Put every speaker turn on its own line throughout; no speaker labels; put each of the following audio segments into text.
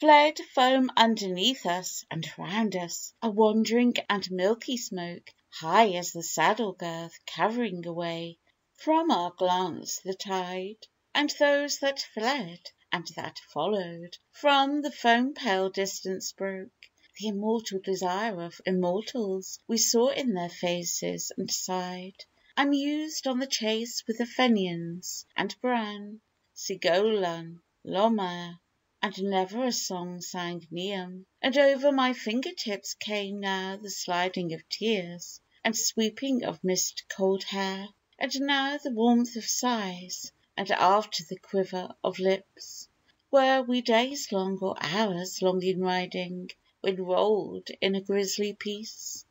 Fled foam underneath us, and round us A wandering and milky smoke, High as the saddle girth, covering away From our glance the tide; and those that fled, And that followed, from the foam pale distance broke The immortal desire of immortals we saw in their faces, and sighed. I mused on the chase with the Fenians and Bran, Sceolan, Lomair, and never a song sang Niamh; And over my finger tips came now the sliding of tears, And sweeping of mist cold hair, and now the warmth of sighs, And after the quiver of lips. Were we days long or hours long in riding, When rolled in a grisly peace,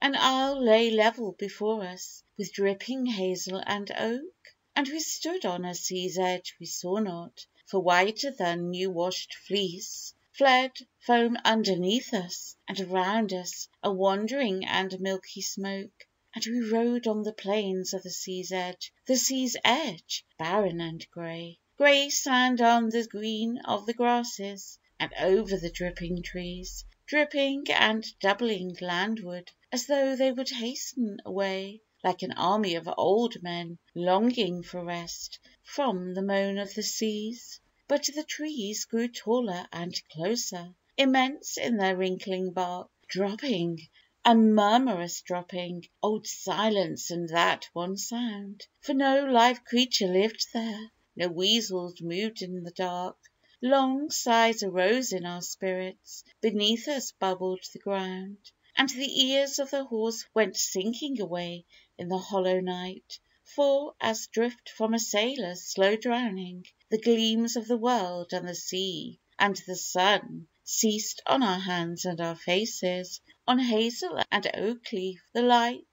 An isle lay level before us, with dripping hazel and oak, And we stood on a sea's edge we saw not, for whiter than new washed fleece Fled foam underneath us, and around us a wandering and milky smoke, And we rode on the plains of the sea's edge, the sea's edge, barren and grey Grey sand on the green of the grasses, and over the dripping trees, Dripping and doubling landward, as though they would hasten away Like an army of old men longing for rest from the moan of the seas. But the trees grew taller and closer, immense in their wrinkling bark, Dropping, a murmurous dropping, old silence and that one sound; For no live creature lived there, no weasels moved in the dark. Long sighs arose in our spirits, beneath us bubbled the ground, And the ears of the horse went sinking away in the hollow night; For, as drift from a sailor's slow drowning, the gleams of the world and the sea and the sun Ceased on our hands and our faces, on hazel and oak leaf the light,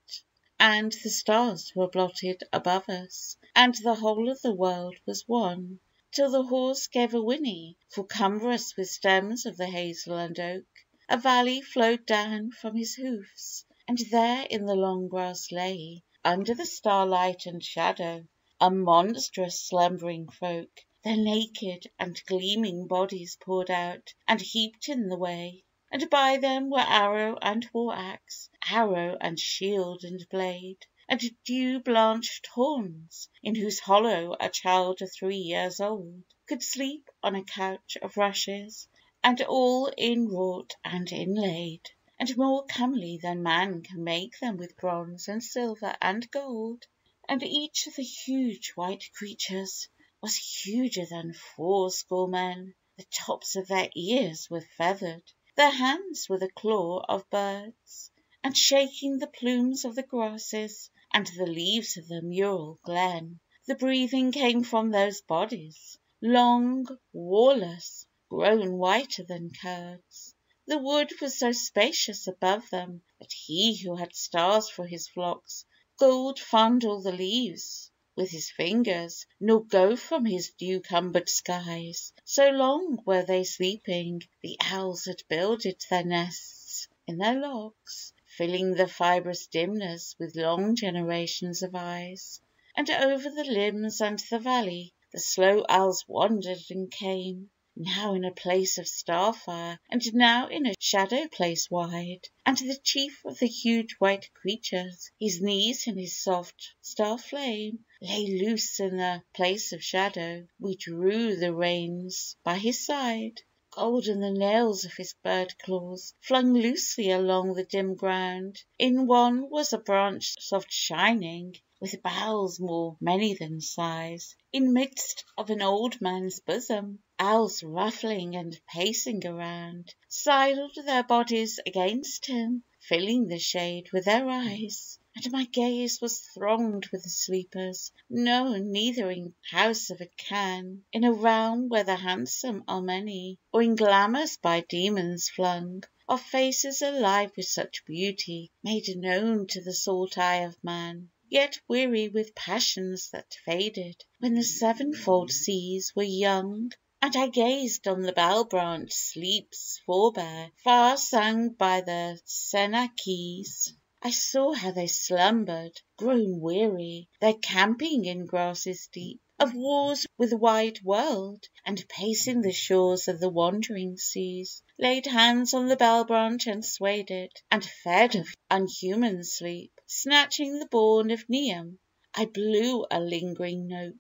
And the stars were blotted above us, and the whole of the world was one, Till the horse gave a whinny, for cumbrous with stems of the hazel and oak. A valley flowed down from his hoofs, and there in the long grass lay, Under the starlight and shadow, a monstrous slumbering folk, Their naked and gleaming bodies poured out and heaped in the way, And by them were arrow and war axe, arrow and shield and blade, And dew blanched horns, in whose hollow a child of three years old Could sleep on a couch of rushes, and all inwrought and inlaid, And more comely than man can make them with bronze and silver and gold. And each of the huge white creatures was huger than fourscore men, The tops of their ears were feathered, their hands were the claw of birds, And shaking the plumes of the grasses and the leaves of the mural glen, The breathing came from those bodies, long, warless, grown whiter than curds. The wood was so spacious above them that he who had stars for his flocks Could fondle the leaves with his fingers, nor go from his dew cumbered skies, So long were they sleeping, the owls had builded their nests in their logs, Filling the fibrous dimness with long generations of eyes. And over the limbs and the valley the slow owls wandered and came, Now in a place of star fire, and now in a shadow place wide, And the chief of the huge white creatures, his knees in his soft star flame, Lay loose in the place of shadow; we drew the reins by his side. Golden the nails of his bird claws, flung loosely along the dim ground; In one was a branch soft shining, with boughs more many than size, In midst of an old man's bosom, owls ruffling and pacing around, Sidled their bodies against him, filling the shade with their eyes. And my gaze was thronged with the sleepers, known neither in house of a Khan, In a realm where the handsome are many, or in glamours by demons flung, Of faces alive with such beauty, made known to the salt eye of man, Yet weary with passions that faded when the sevenfold seas were young. And I gazed on the bell branch Sleep's forebear, far sung by the Sennachies. I saw how they slumbered, grown weary, Their camping in grasses deep. Of wars with the wide world, and pacing the shores of the wandering seas, Laid hands on the bell branch and swayed it, and fed of unhuman sleep, Snatching the bourne of Niamh, I blew a lingering note;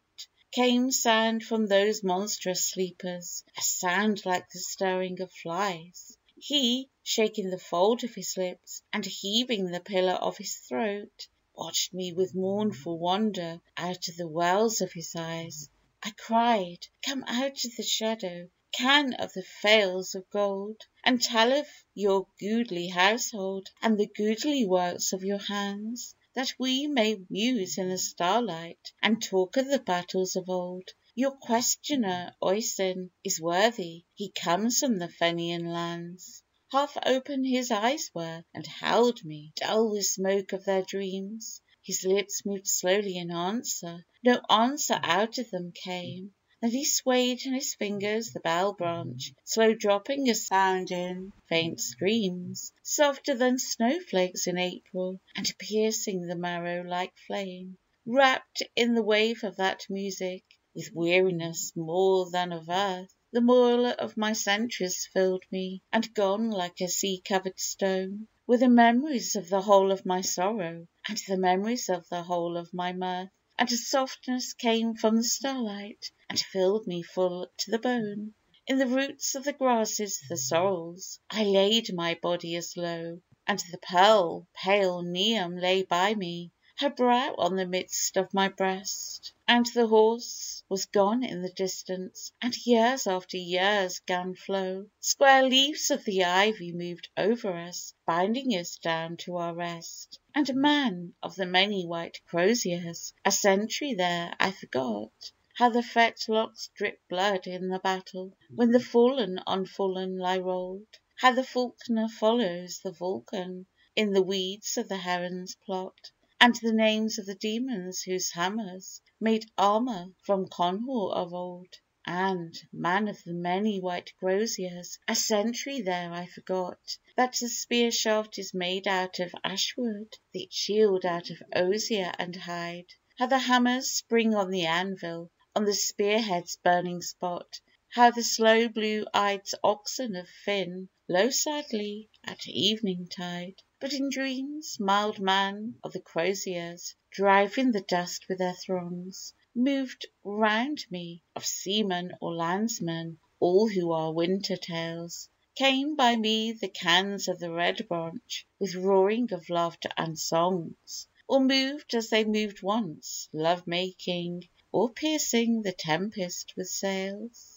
Came sound from those monstrous sleepers, a sound like the stirring of flies; He, shaking the fold of his lips, and heaving the pillar of his throat, Watched me with mournful wonder out of the wells of his eyes. I cried, "Come out of the shadow, Can of the fales of gold, And tell of your goodly household, and the goodly works of your hands, That we may muse in the starlight, and talk of the battles of old. Your questioner, Oisin, is worthy, he comes from the Fenian lands.' Half open his eyes were, and held me, dull with smoke of their dreams; His lips moved slowly in answer. No answer out of them came; Then he swayed in his fingers the bell branch, slow dropping a sound in faint streams, Softer than snowflakes in April, and piercing the marrow like flame. Wrapt in the wave of that music, with weariness more than of earth, The moil of my centuries filled me, and gone like a sea covered stone Were the memories of the whole of my sorrow, and the memories of the whole of my mirth; And a softness came from the starlight, and filled me full to the bone. In the roots of the grasses, the sorrels, I laid my body as low, And the pearl pale Niamh lay by me, her brow on the midst of my breast; And the horse was gone in the distance, and years after years 'gan flow; Square leaves of the ivy moved over us, binding us down to our rest; And man, of the many white croziers, a sentry there I forgot How the fetlocks drip blood in the battle, when the fallen on fallen lie rolled; How the falconer follows the falcon in the weeds of the heron's plot; And the names of the demons whose hammers made armour from Conhor of old; And, man of the many white croziers, a sentry there I forgot That the spear shaft is made out of ashwood, the shield out of osier and hide; How the hammers spring on the anvil, on the spear head's burning spot; How the slow blue eyed oxen of Finn low sadly at evening tide; But in dreams, mild man of the croziers, driving the dust with their throngs, Moved round me, of seamen or landsmen, all who are winter tales; Came by me the cans of the Red Branch, with roaring of laughter and songs, Or moved as they moved once, love making, or piercing the tempest with sails.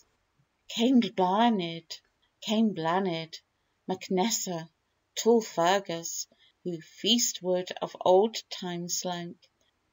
Came Blanid, came Blanid, Mac Nessa, tall Fergus, who feastward of old time slunk;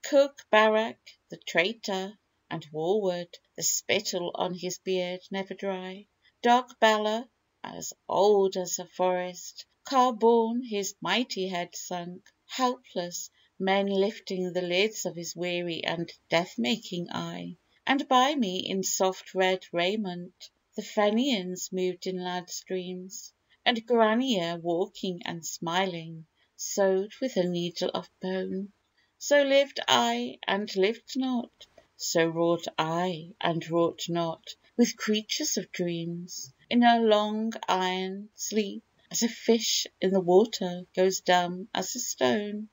Cook Barach, the traitor, and Warward, the spittle on his beard never dry; Dark Balor, as old as the forest, Car borne, his mighty head sunk, Helpless, men lifting the lids of his weary and death making eye; And by me, in soft red raiment, the Fenians moved in loud streams, And Grania, walking and smiling, sewed with a needle of bone. So lived I and lived not, so wrought I and wrought not, With creatures of dreams, in a long iron sleep, As a fish in the water goes dumb as a stone.